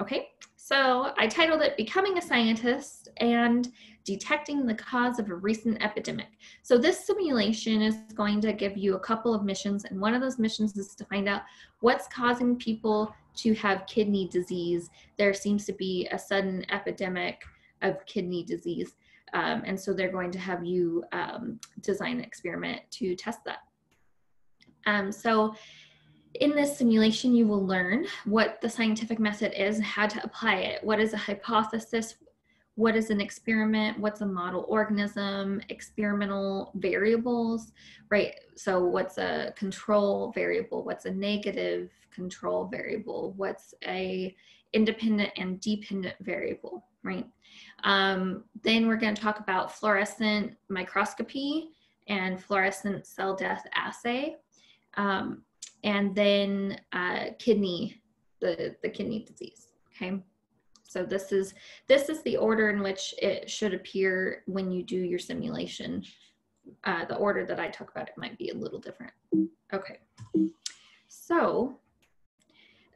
Okay, so I titled it Becoming a Scientist and Detecting the Cause of a Recent Epidemic. So this simulation is going to give you a couple of missions, and one of those missions is to find out what's causing people to have kidney disease. There seems to be a sudden epidemic of kidney disease. Um, and so they're going to have you um, design an experiment to test that. Um, so in this simulation, you will learn what the scientific method is, how to apply it, what is a hypothesis, what is an experiment, what's a model organism, experimental variables, right? So what's a control variable, what's a negative control variable, what's a independent and dependent variable, right? Um, then we're gonna talk about fluorescent microscopy and fluorescent cell death assay. Um, and then uh, kidney, the, the kidney disease, okay? So this is, this is the order in which it should appear when you do your simulation. Uh, the order that I talk about it might be a little different. Okay, so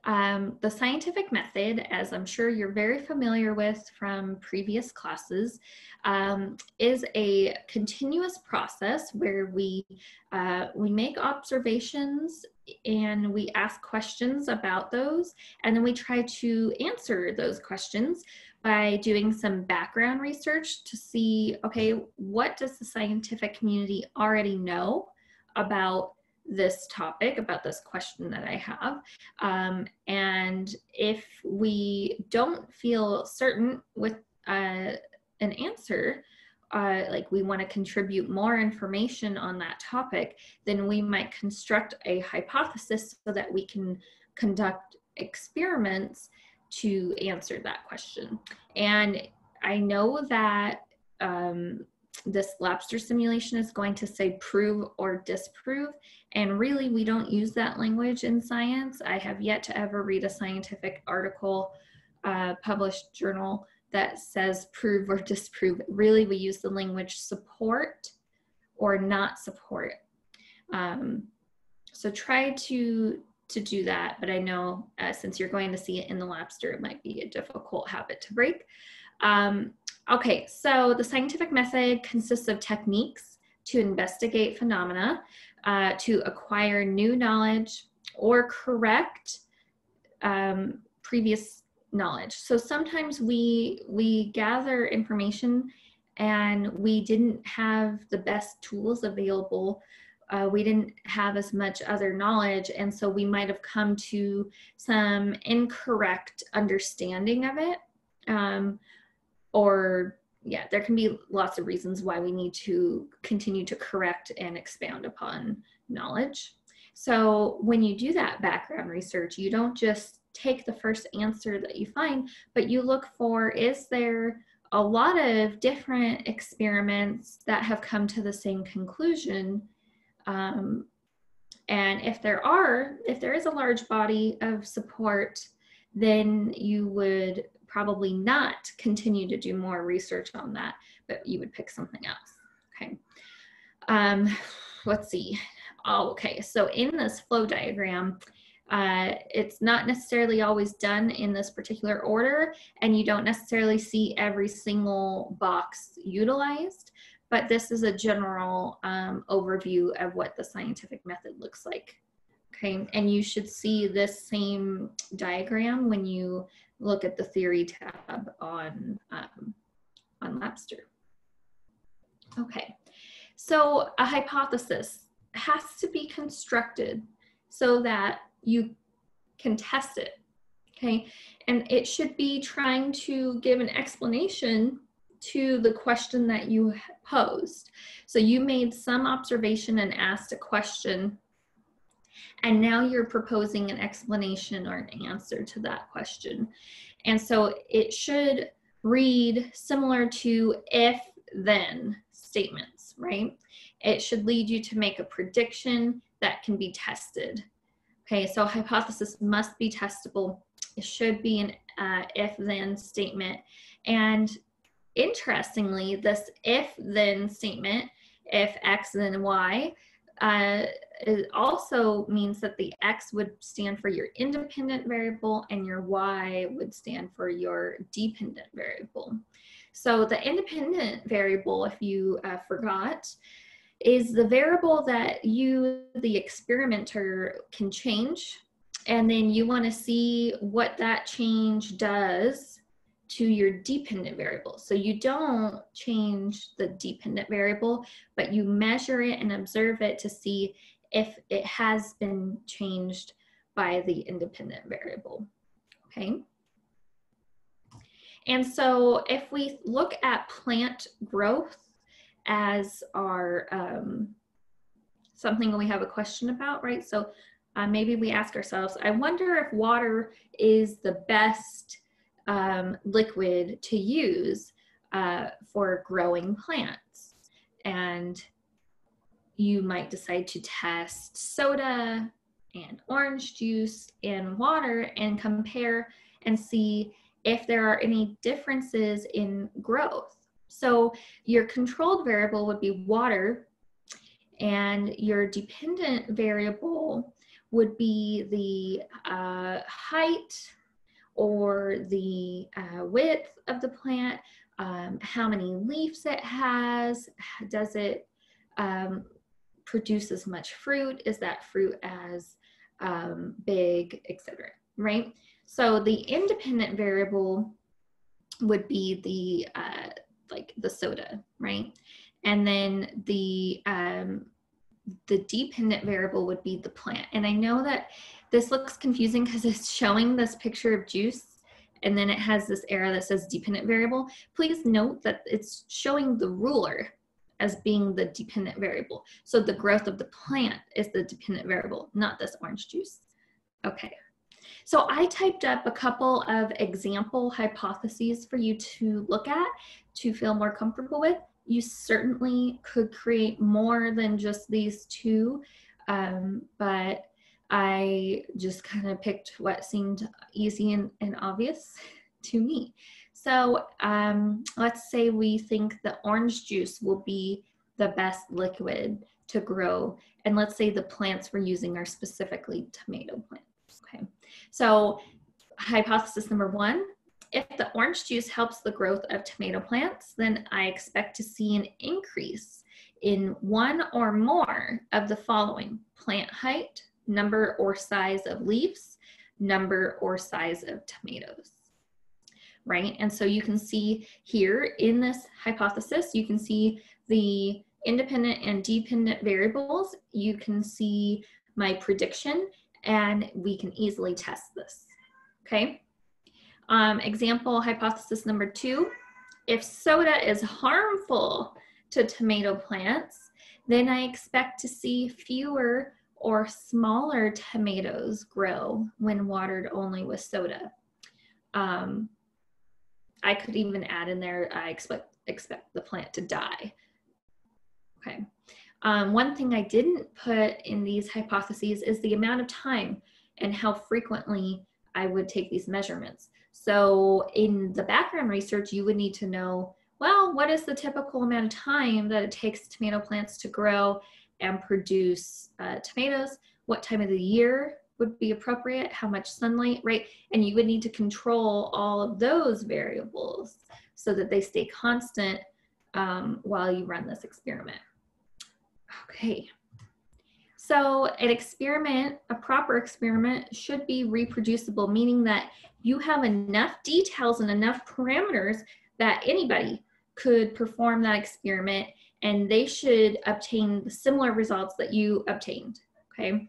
um, the scientific method, as I'm sure you're very familiar with from previous classes, um, is a continuous process where we, uh, we make observations and we ask questions about those, and then we try to answer those questions by doing some background research to see, okay, what does the scientific community already know about this topic, about this question that I have. Um, and if we don't feel certain with uh, an answer, uh, like we want to contribute more information on that topic, then we might construct a hypothesis so that we can conduct experiments to answer that question. And I know that um, this Labster simulation is going to say prove or disprove. And really, we don't use that language in science. I have yet to ever read a scientific article, uh, published journal that says prove or disprove. Really, we use the language support or not support. Um, so try to to do that, but I know uh, since you're going to see it in the Labster, it might be a difficult habit to break. Um, Okay, so the scientific method consists of techniques to investigate phenomena, uh, to acquire new knowledge, or correct um, previous knowledge. So sometimes we we gather information and we didn't have the best tools available. Uh, we didn't have as much other knowledge, and so we might have come to some incorrect understanding of it. Um, or yeah, there can be lots of reasons why we need to continue to correct and expound upon knowledge. So when you do that background research, you don't just take the first answer that you find, but you look for is there a lot of different experiments that have come to the same conclusion? Um, and if there are, if there is a large body of support, then you would probably not continue to do more research on that, but you would pick something else. Okay. Um, let's see. Oh, okay. So in this flow diagram, uh, it's not necessarily always done in this particular order, and you don't necessarily see every single box utilized, but this is a general um, overview of what the scientific method looks like. Okay, and you should see this same diagram when you look at the theory tab on, um, on Labster. Okay, so a hypothesis has to be constructed so that you can test it, okay? And it should be trying to give an explanation to the question that you posed. So you made some observation and asked a question and now you're proposing an explanation or an answer to that question. And so it should read similar to if then statements, right? It should lead you to make a prediction that can be tested. Okay, so hypothesis must be testable. It should be an uh, if then statement. And interestingly, this if then statement, if X then Y, uh, it also means that the X would stand for your independent variable and your Y would stand for your dependent variable. So the independent variable, if you uh, forgot, is the variable that you, the experimenter, can change. And then you want to see what that change does to your dependent variable. So you don't change the dependent variable, but you measure it and observe it to see if it has been changed by the independent variable, okay? And so if we look at plant growth as our, um, something we have a question about, right? So uh, maybe we ask ourselves, I wonder if water is the best um, liquid to use uh, for growing plants. And you might decide to test soda and orange juice and water and compare and see if there are any differences in growth. So your controlled variable would be water and your dependent variable would be the uh, height or the uh, width of the plant, um, how many leaves it has, does it um, produce as much fruit, is that fruit as um, big, etc. right? So the independent variable would be the uh, like the soda, right? And then the um, the dependent variable would be the plant. And I know that this looks confusing because it's showing this picture of juice and then it has this arrow that says dependent variable. Please note that it's showing the ruler as being the dependent variable. So the growth of the plant is the dependent variable, not this orange juice. Okay. So I typed up a couple of example hypotheses for you to look at to feel more comfortable with. You certainly could create more than just these two, um, but I just kind of picked what seemed easy and, and obvious to me. So um, let's say we think the orange juice will be the best liquid to grow. And let's say the plants we're using are specifically tomato plants. Okay, so hypothesis number one, if the orange juice helps the growth of tomato plants, then I expect to see an increase in one or more of the following plant height, number or size of leaves, number or size of tomatoes, right? And so you can see here in this hypothesis, you can see the independent and dependent variables. You can see my prediction and we can easily test this, okay? Um, example hypothesis number two, if soda is harmful to tomato plants, then I expect to see fewer or smaller tomatoes grow when watered only with soda. Um, I could even add in there, I expect, expect the plant to die. Okay. Um, one thing I didn't put in these hypotheses is the amount of time and how frequently I would take these measurements. So in the background research, you would need to know, well, what is the typical amount of time that it takes tomato plants to grow and produce uh, tomatoes, what time of the year would be appropriate, how much sunlight, right? And you would need to control all of those variables so that they stay constant um, while you run this experiment. Okay. So an experiment, a proper experiment should be reproducible, meaning that you have enough details and enough parameters that anybody could perform that experiment and they should obtain the similar results that you obtained, okay?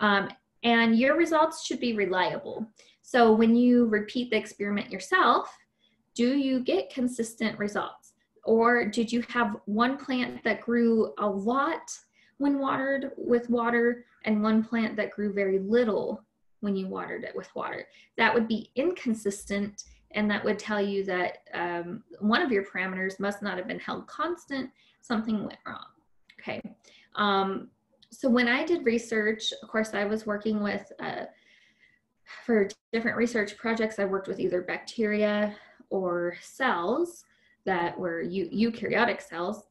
Um, and your results should be reliable. So when you repeat the experiment yourself, do you get consistent results? Or did you have one plant that grew a lot when watered with water and one plant that grew very little when you watered it with water? That would be inconsistent and that would tell you that um, one of your parameters must not have been held constant something went wrong. Okay. Um, so when I did research, of course, I was working with, uh, for different research projects, I worked with either bacteria or cells that were eukaryotic cells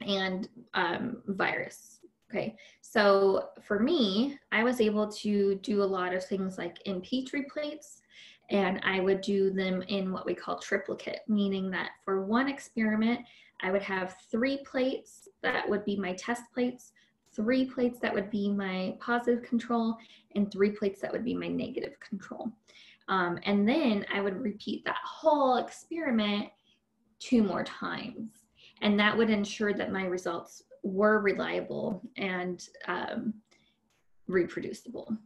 and um, virus Okay, so for me, I was able to do a lot of things like in Petri plates, and I would do them in what we call triplicate, meaning that for one experiment, I would have three plates that would be my test plates, three plates that would be my positive control, and three plates that would be my negative control. Um, and then I would repeat that whole experiment two more times. And that would ensure that my results were reliable and um, reproducible.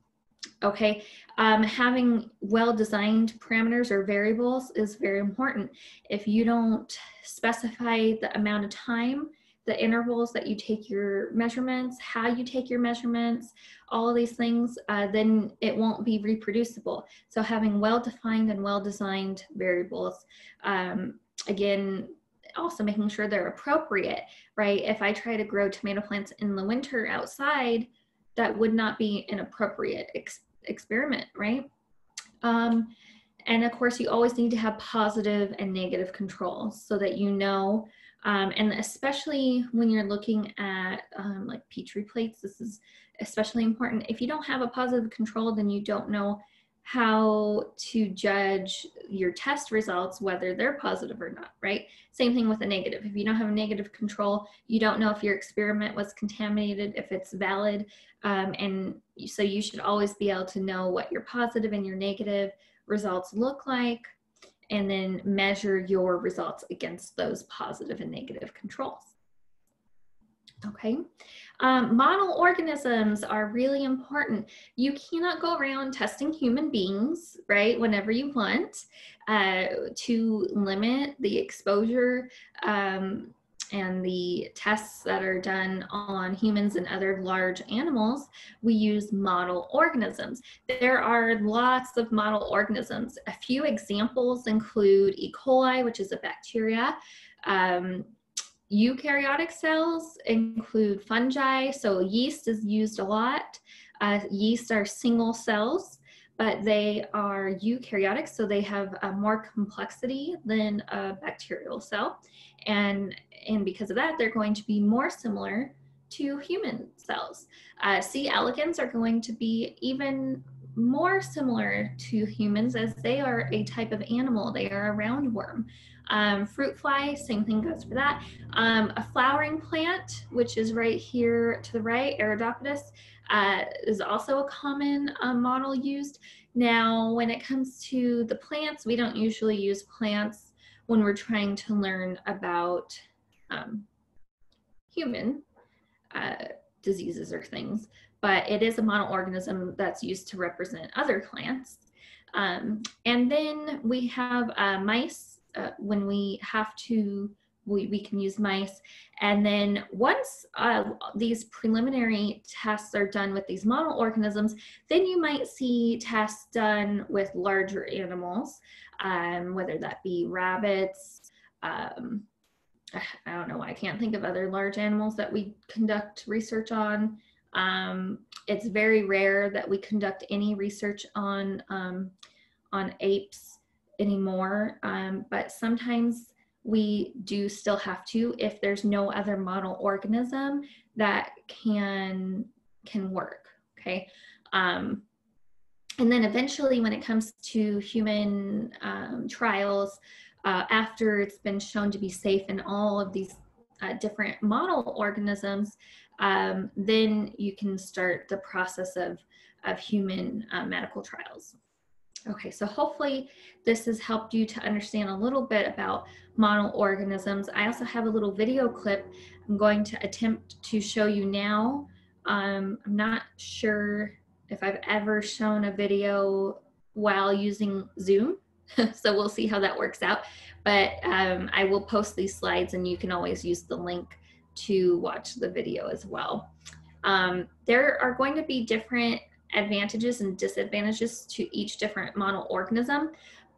Okay, um, having well-designed parameters or variables is very important. If you don't specify the amount of time, the intervals that you take your measurements, how you take your measurements, all of these things, uh, then it won't be reproducible. So having well-defined and well-designed variables, um, again, also making sure they're appropriate, right? If I try to grow tomato plants in the winter outside, that would not be an appropriate ex experiment, right? Um, and of course, you always need to have positive and negative controls so that you know, um, and especially when you're looking at um, like Petri plates, this is especially important. If you don't have a positive control, then you don't know how to judge your test results, whether they're positive or not, right? Same thing with a negative. If you don't have a negative control, you don't know if your experiment was contaminated, if it's valid. Um, and so you should always be able to know what your positive and your negative results look like, and then measure your results against those positive and negative controls. Okay, um, model organisms are really important. You cannot go around testing human beings, right, whenever you want uh, to limit the exposure um, and the tests that are done on humans and other large animals, we use model organisms. There are lots of model organisms. A few examples include E. coli, which is a bacteria, um, Eukaryotic cells include fungi, so yeast is used a lot. Uh, yeast are single cells, but they are eukaryotic, so they have more complexity than a bacterial cell. And, and because of that, they're going to be more similar to human cells. Uh, C. elegans are going to be even more similar to humans as they are a type of animal. They are a roundworm. Um, fruit fly, same thing goes for that. Um, a flowering plant, which is right here to the right, Arabidopsis, uh, is also a common um, model used. Now, when it comes to the plants, we don't usually use plants when we're trying to learn about um, human uh, diseases or things, but it is a model organism that's used to represent other plants. Um, and then we have uh, mice uh, when we have to we, we can use mice. And then once uh, these preliminary tests are done with these model organisms then you might see tests done with larger animals um, whether that be rabbits um, i don't know i can't think of other large animals that we conduct research on. Um, it's very rare that we conduct any research on um, on apes anymore, um, but sometimes we do still have to if there's no other model organism that can can work. Okay. Um, and then eventually, when it comes to human um, trials, uh, after it's been shown to be safe in all of these uh, different model organisms, um, then you can start the process of, of human uh, medical trials. Okay, so hopefully this has helped you to understand a little bit about model organisms. I also have a little video clip I'm going to attempt to show you now. Um, I'm not sure if I've ever shown a video while using Zoom, so we'll see how that works out. But um, I will post these slides and you can always use the link to watch the video as well. Um, there are going to be different advantages and disadvantages to each different model organism.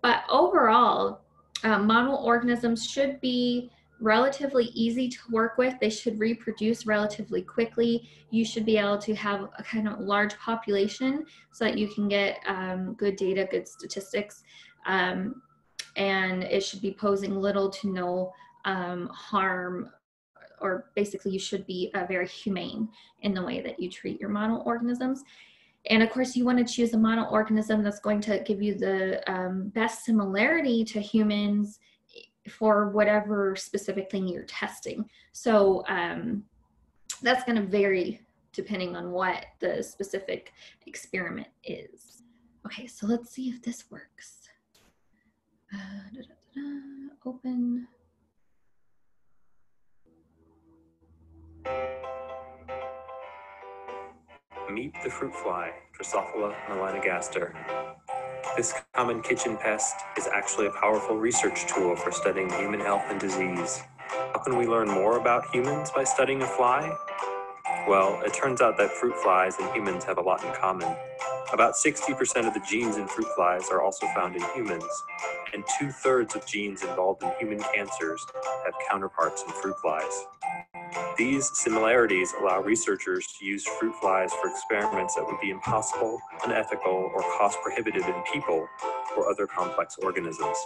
But overall, uh, model organisms should be relatively easy to work with. They should reproduce relatively quickly. You should be able to have a kind of large population so that you can get um, good data, good statistics. Um, and it should be posing little to no um, harm or basically you should be uh, very humane in the way that you treat your model organisms. And of course, you want to choose a model organism that's going to give you the um, best similarity to humans for whatever specific thing you're testing. So um, that's going to vary depending on what the specific experiment is. Okay, so let's see if this works. Uh, da, da, da, open. Meet the fruit fly, Drosophila melanogaster. This common kitchen pest is actually a powerful research tool for studying human health and disease. How can we learn more about humans by studying a fly? Well, it turns out that fruit flies and humans have a lot in common. About 60% of the genes in fruit flies are also found in humans, and two thirds of genes involved in human cancers have counterparts in fruit flies. These similarities allow researchers to use fruit flies for experiments that would be impossible, unethical, or cost prohibitive in people or other complex organisms.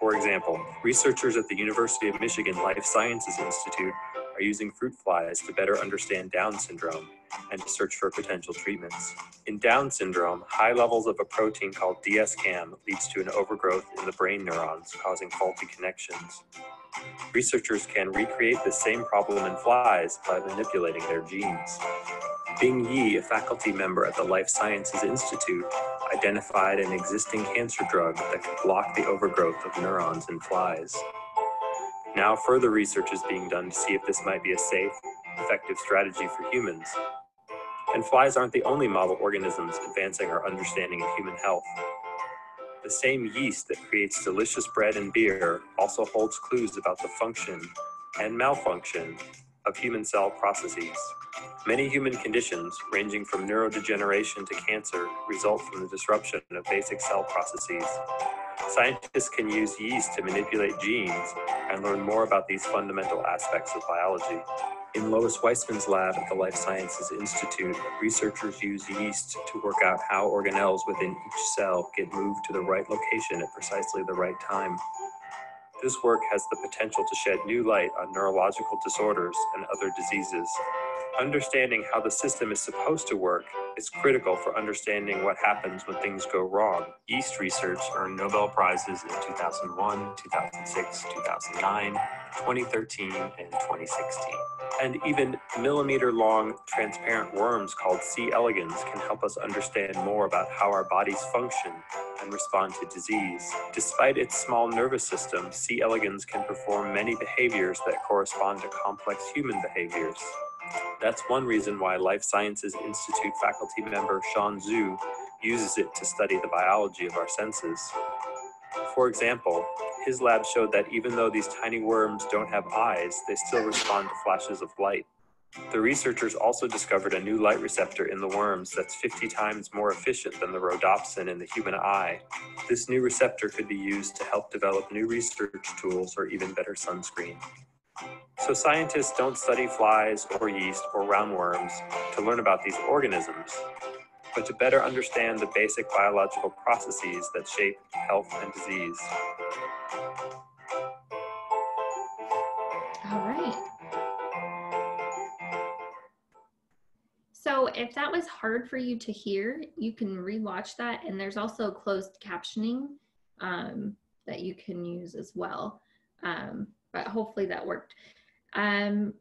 For example, researchers at the University of Michigan Life Sciences Institute are using fruit flies to better understand Down syndrome and to search for potential treatments. In Down syndrome, high levels of a protein called DSCAM leads to an overgrowth in the brain neurons, causing faulty connections. Researchers can recreate the same problem in flies by manipulating their genes. Bing Ye, a faculty member at the Life Sciences Institute, identified an existing cancer drug that could block the overgrowth of neurons in flies. Now, further research is being done to see if this might be a safe, effective strategy for humans. And flies aren't the only model organisms advancing our understanding of human health. The same yeast that creates delicious bread and beer also holds clues about the function and malfunction of human cell processes. Many human conditions, ranging from neurodegeneration to cancer, result from the disruption of basic cell processes. Scientists can use yeast to manipulate genes and learn more about these fundamental aspects of biology. In Lois Weisman's lab at the Life Sciences Institute, researchers use yeast to work out how organelles within each cell get moved to the right location at precisely the right time. This work has the potential to shed new light on neurological disorders and other diseases. Understanding how the system is supposed to work is critical for understanding what happens when things go wrong. Yeast research earned Nobel Prizes in 2001, 2006, 2009, 2013, and 2016. And even millimeter long transparent worms called C. elegans can help us understand more about how our bodies function and respond to disease. Despite its small nervous system, C. elegans can perform many behaviors that correspond to complex human behaviors. That's one reason why Life Sciences Institute faculty member Shawn Xu uses it to study the biology of our senses. For example, his lab showed that even though these tiny worms don't have eyes, they still respond to flashes of light. The researchers also discovered a new light receptor in the worms that's 50 times more efficient than the rhodopsin in the human eye. This new receptor could be used to help develop new research tools or even better sunscreen. So scientists don't study flies or yeast or roundworms to learn about these organisms, but to better understand the basic biological processes that shape health and disease. All right. So if that was hard for you to hear, you can rewatch that. And there's also closed captioning um, that you can use as well. Um, but hopefully that worked. Um,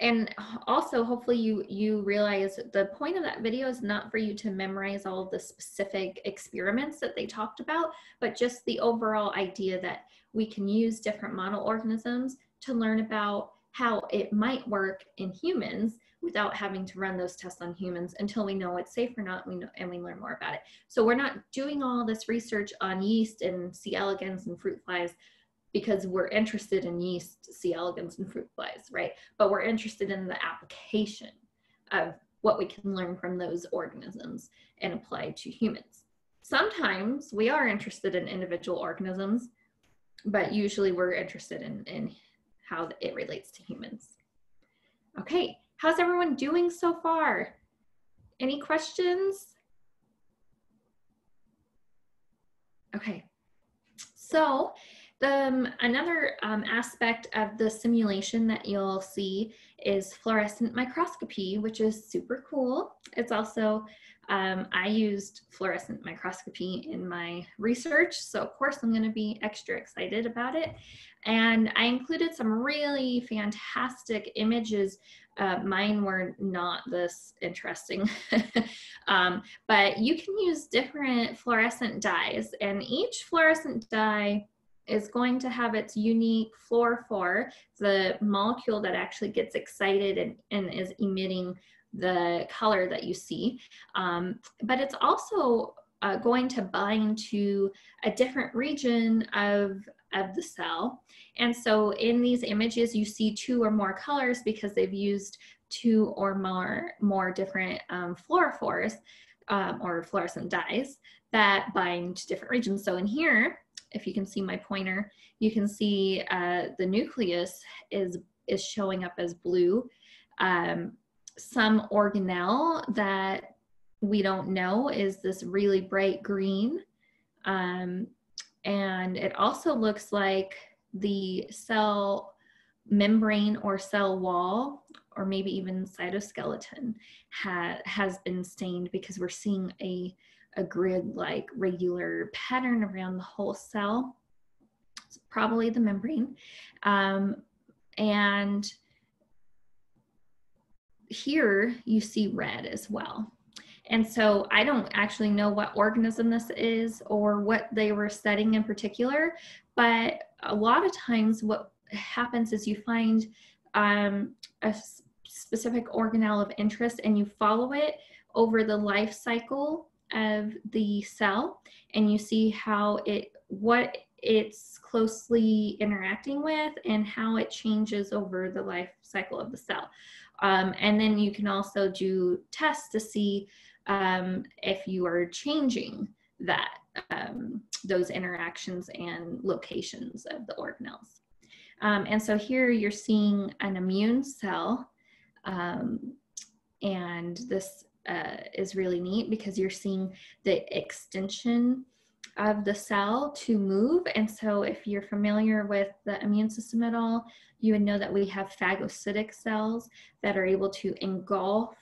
and also hopefully you you realize the point of that video is not for you to memorize all the specific experiments that they talked about but just the overall idea that we can use different model organisms to learn about how it might work in humans without having to run those tests on humans until we know it's safe or not we know, and we learn more about it. So we're not doing all this research on yeast and c elegans and fruit flies because we're interested in yeast, C. elegans, and fruit flies, right? But we're interested in the application of what we can learn from those organisms and apply to humans. Sometimes we are interested in individual organisms, but usually we're interested in, in how it relates to humans. Okay, how's everyone doing so far? Any questions? Okay, so The, um, another um, aspect of the simulation that you'll see is fluorescent microscopy, which is super cool. It's also, um, I used fluorescent microscopy in my research, so of course I'm gonna be extra excited about it. And I included some really fantastic images uh, mine were not this interesting. um, but you can use different fluorescent dyes, and each fluorescent dye is going to have its unique fluorophore, the molecule that actually gets excited and, and is emitting the color that you see. Um, but it's also uh, going to bind to a different region of, of the cell. And so in these images, you see two or more colors because they've used two or more, more different um, fluorophores um, or fluorescent dyes that bind to different regions. So in here, if you can see my pointer, you can see uh, the nucleus is, is showing up as blue. Um, some organelle that we don't know is this really bright green. Um, and it also looks like the cell membrane or cell wall, or maybe even cytoskeleton, ha has been stained because we're seeing a, a grid-like regular pattern around the whole cell. It's probably the membrane. Um, and here you see red as well. And so I don't actually know what organism this is or what they were studying in particular, but a lot of times what happens is you find um, a specific organelle of interest and you follow it over the life cycle of the cell and you see how it, what it's closely interacting with and how it changes over the life cycle of the cell. Um, and then you can also do tests to see um, if you are changing that um, those interactions and locations of the organelles. Um, and so here you're seeing an immune cell um, and this uh, is really neat because you're seeing the extension of the cell to move. And so if you're familiar with the immune system at all, you would know that we have phagocytic cells that are able to engulf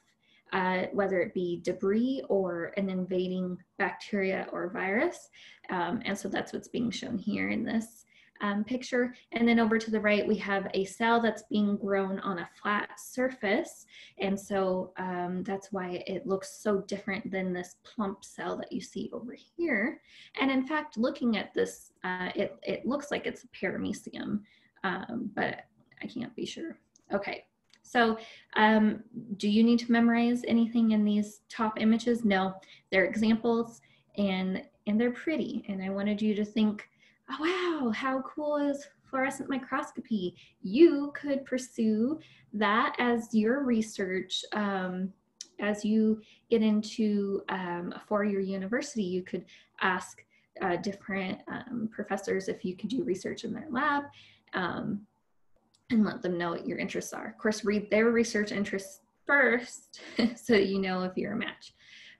uh, whether it be debris or an invading bacteria or virus. Um, and so that's what's being shown here in this um, picture. And then over to the right, we have a cell that's being grown on a flat surface. And so um, that's why it looks so different than this plump cell that you see over here. And in fact, looking at this, uh, it, it looks like it's a paramecium, um, but I can't be sure. Okay, so um, do you need to memorize anything in these top images? No, they're examples and, and they're pretty. And I wanted you to think, oh, wow, how cool is fluorescent microscopy? You could pursue that as your research um, as you get into um, a four-year university, you could ask uh, different um, professors if you could do research in their lab. Um, and let them know what your interests are. Of course, read their research interests first so you know if you're a match.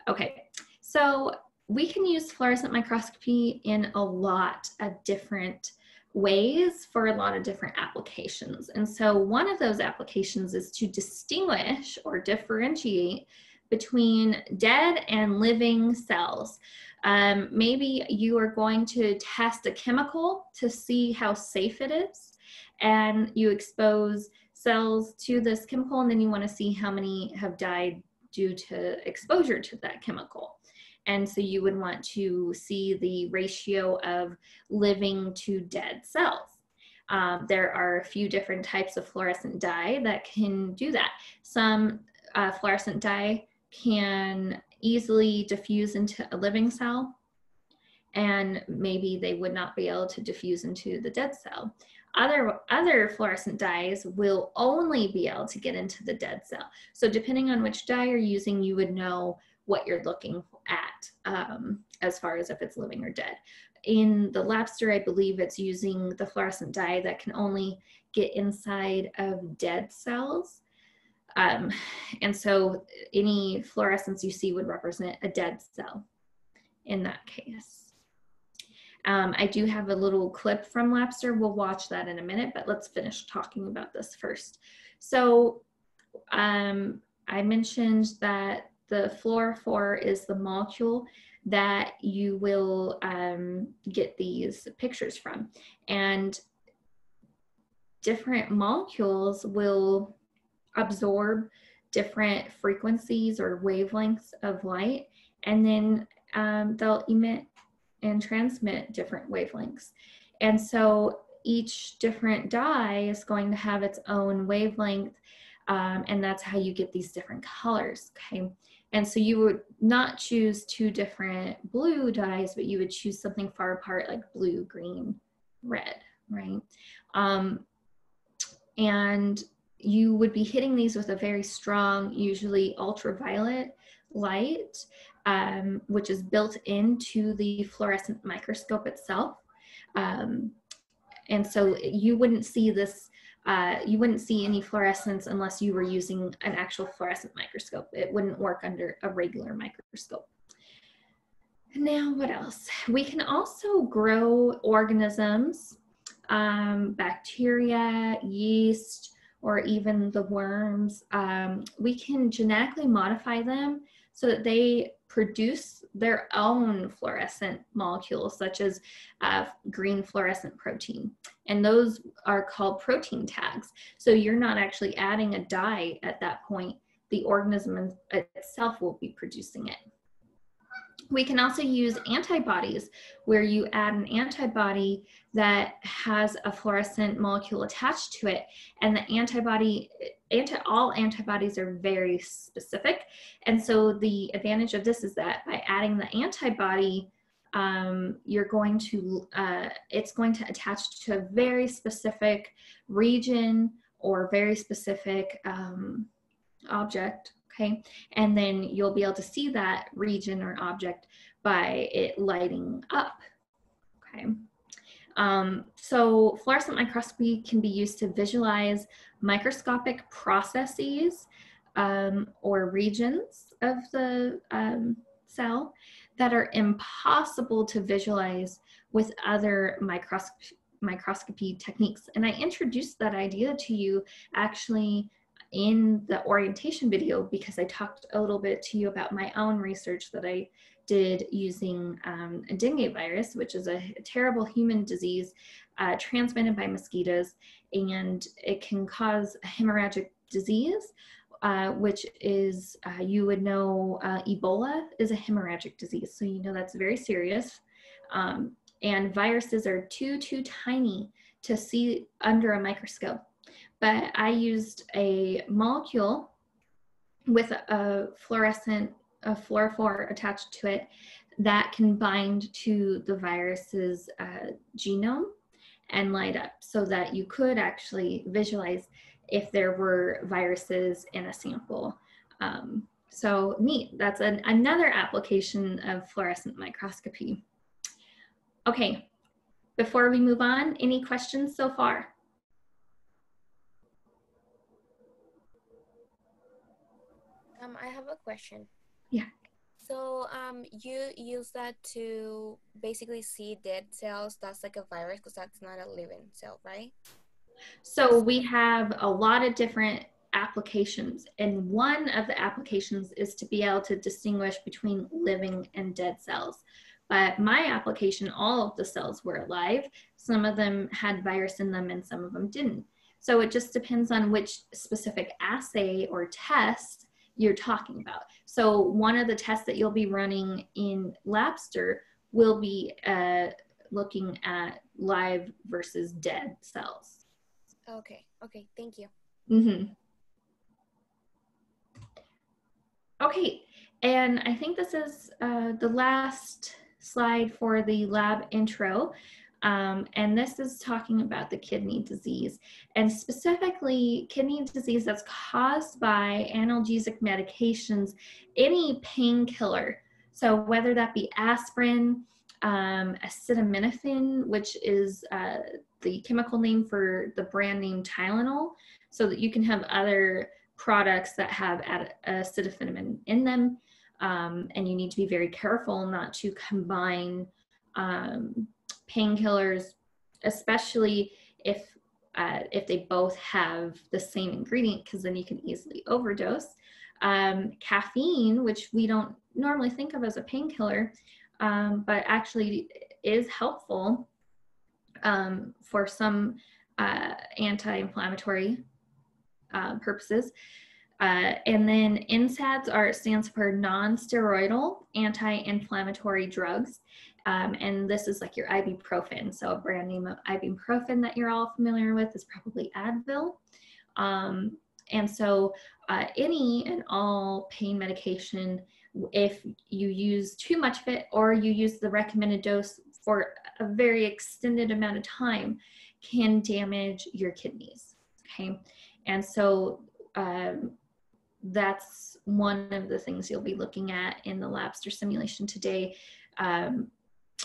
Okay, so we can use fluorescent microscopy in a lot of different ways for a lot of different applications. And so one of those applications is to distinguish or differentiate between dead and living cells. Um, maybe you are going to test a chemical to see how safe it is and you expose cells to this chemical and then you want to see how many have died due to exposure to that chemical. And so you would want to see the ratio of living to dead cells. Um, there are a few different types of fluorescent dye that can do that. Some uh, fluorescent dye can easily diffuse into a living cell and maybe they would not be able to diffuse into the dead cell. Other, other fluorescent dyes will only be able to get into the dead cell. So depending on which dye you're using, you would know what you're looking at um, as far as if it's living or dead. In the Labster, I believe it's using the fluorescent dye that can only get inside of dead cells. Um, and so any fluorescence you see would represent a dead cell in that case. Um, I do have a little clip from Labster. We'll watch that in a minute, but let's finish talking about this first. So um, I mentioned that the fluorophore is the molecule that you will um, get these pictures from. And different molecules will absorb different frequencies or wavelengths of light, and then um, they'll emit and transmit different wavelengths. And so each different dye is going to have its own wavelength, um, and that's how you get these different colors, okay? And so you would not choose two different blue dyes, but you would choose something far apart like blue, green, red, right? Um, and you would be hitting these with a very strong, usually ultraviolet light, um, which is built into the fluorescent microscope itself. Um, and so you wouldn't see this, uh, you wouldn't see any fluorescence unless you were using an actual fluorescent microscope. It wouldn't work under a regular microscope. Now, what else? We can also grow organisms, um, bacteria, yeast, or even the worms. Um, we can genetically modify them so that they produce their own fluorescent molecules, such as uh, green fluorescent protein. And those are called protein tags. So you're not actually adding a dye at that point. The organism itself will be producing it. We can also use antibodies where you add an antibody that has a fluorescent molecule attached to it and the antibody anti all antibodies are very specific and so the advantage of this is that by adding the antibody um, you're going to uh, it's going to attach to a very specific region or very specific um, object okay? And then you'll be able to see that region or object by it lighting up, okay? Um, so fluorescent microscopy can be used to visualize microscopic processes um, or regions of the um, cell that are impossible to visualize with other microscopy microscopy techniques. And I introduced that idea to you actually in the orientation video because I talked a little bit to you about my own research that I using um, a dengue virus, which is a, a terrible human disease uh, transmitted by mosquitoes, and it can cause hemorrhagic disease, uh, which is, uh, you would know, uh, Ebola is a hemorrhagic disease. So you know that's very serious. Um, and viruses are too, too tiny to see under a microscope but I used a molecule with a fluorescent, a fluorophore attached to it that can bind to the virus's uh, genome and light up so that you could actually visualize if there were viruses in a sample. Um, so neat, that's an, another application of fluorescent microscopy. Okay, before we move on, any questions so far? Um, I have a question. Yeah. So um, you use that to basically see dead cells. That's like a virus because that's not a living cell, right? So we have a lot of different applications, and one of the applications is to be able to distinguish between living and dead cells. But my application, all of the cells were alive. Some of them had virus in them, and some of them didn't. So it just depends on which specific assay or test you're talking about. So one of the tests that you'll be running in Labster will be uh, looking at live versus dead cells. Okay, okay, thank you. Mm-hmm. Okay, and I think this is uh, the last slide for the lab intro. Um, and this is talking about the kidney disease and specifically kidney disease that's caused by analgesic medications, any painkiller. So whether that be aspirin, um, acetaminophen, which is uh, the chemical name for the brand name Tylenol, so that you can have other products that have acetaminophen in them. Um, and you need to be very careful not to combine um, painkillers, especially if uh, if they both have the same ingredient, because then you can easily overdose. Um, caffeine, which we don't normally think of as a painkiller, um, but actually is helpful um, for some uh, anti-inflammatory uh, purposes. Uh, and then NSAIDs are stands for non-steroidal anti-inflammatory drugs. Um, and this is like your ibuprofen. So a brand name of ibuprofen that you're all familiar with is probably Advil. Um, and so uh, any and all pain medication, if you use too much of it or you use the recommended dose for a very extended amount of time, can damage your kidneys. Okay. And so um, that's one of the things you'll be looking at in the Labster simulation today. Um,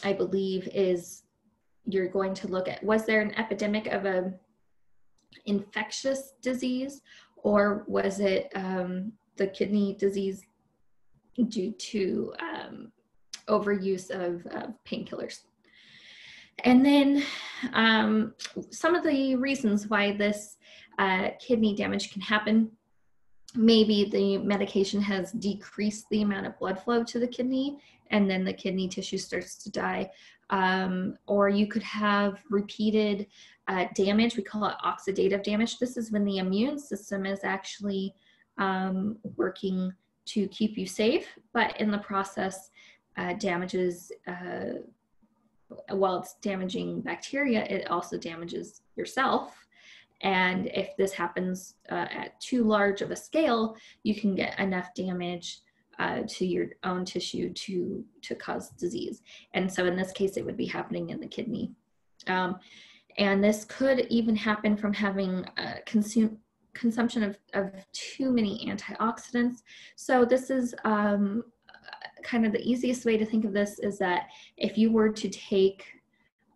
I believe is you're going to look at was there an epidemic of a infectious disease or was it um, the kidney disease due to um, overuse of, of painkillers? And then um, some of the reasons why this uh, kidney damage can happen maybe the medication has decreased the amount of blood flow to the kidney and then the kidney tissue starts to die. Um, or you could have repeated uh, damage. We call it oxidative damage. This is when the immune system is actually um, working to keep you safe, but in the process, uh, damages, uh, while it's damaging bacteria, it also damages yourself. And if this happens uh, at too large of a scale, you can get enough damage uh, to your own tissue to to cause disease. And so in this case, it would be happening in the kidney. Um, and this could even happen from having uh, consume consumption of, of too many antioxidants. So this is um, kind of the easiest way to think of this is that if you were to take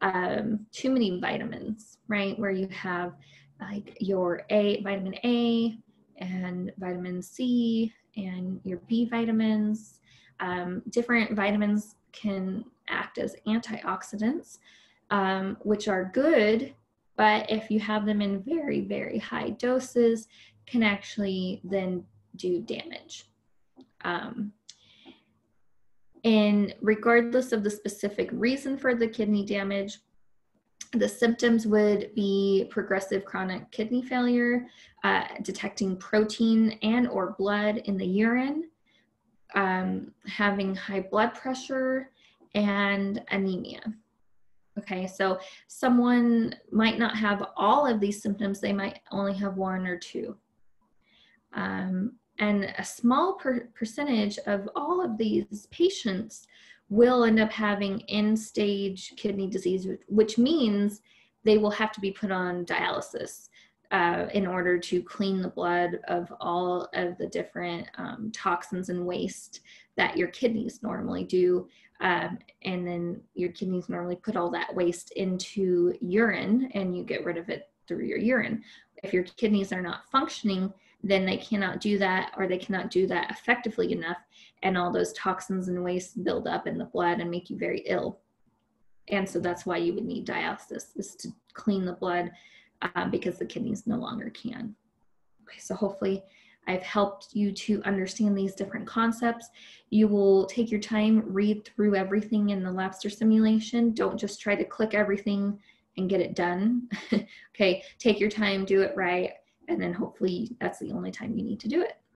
um, too many vitamins, right, where you have like your A, vitamin A and vitamin C and your B vitamins. Um, different vitamins can act as antioxidants, um, which are good, but if you have them in very, very high doses, can actually then do damage. Um, and regardless of the specific reason for the kidney damage, the symptoms would be progressive chronic kidney failure, uh, detecting protein and or blood in the urine, um, having high blood pressure, and anemia. Okay, so someone might not have all of these symptoms, they might only have one or two. Um, and a small per percentage of all of these patients will end up having end stage kidney disease, which means they will have to be put on dialysis uh, in order to clean the blood of all of the different um, toxins and waste that your kidneys normally do. Um, and then your kidneys normally put all that waste into urine and you get rid of it through your urine. If your kidneys are not functioning, then they cannot do that or they cannot do that effectively enough and all those toxins and waste build up in the blood and make you very ill and so that's why you would need dialysis is to clean the blood um, because the kidneys no longer can okay so hopefully I've helped you to understand these different concepts. You will take your time, read through everything in the Labster simulation. Don't just try to click everything and get it done. okay, take your time, do it right and then hopefully that's the only time you need to do it.